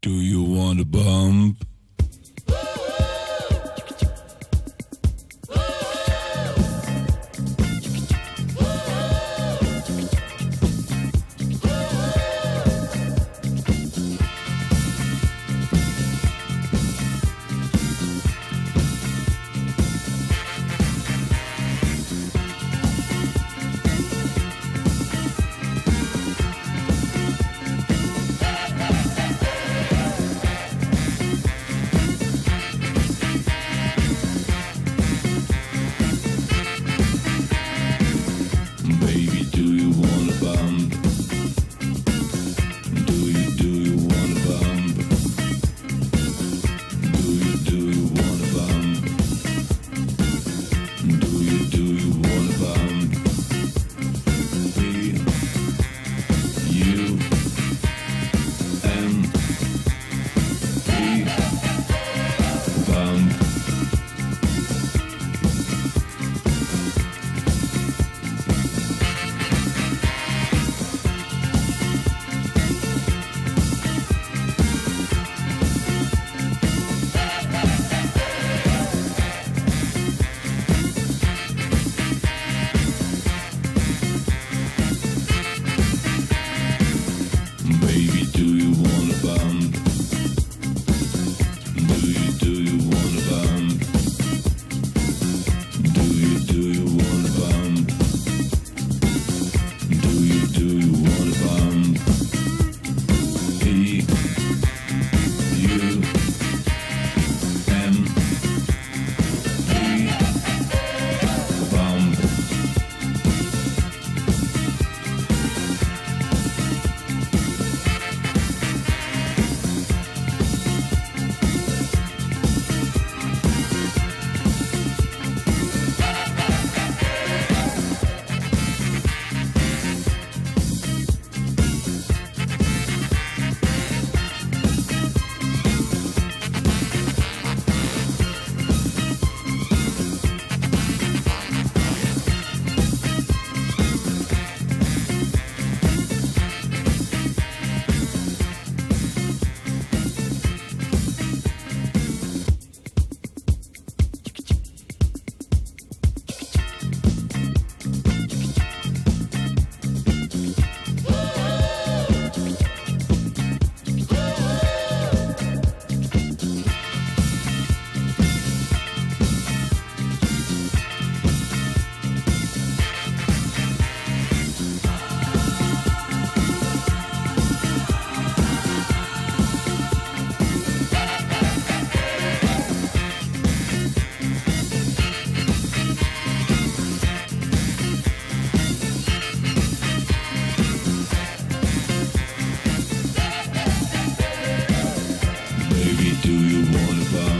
Do you want a bump? baby, do What about?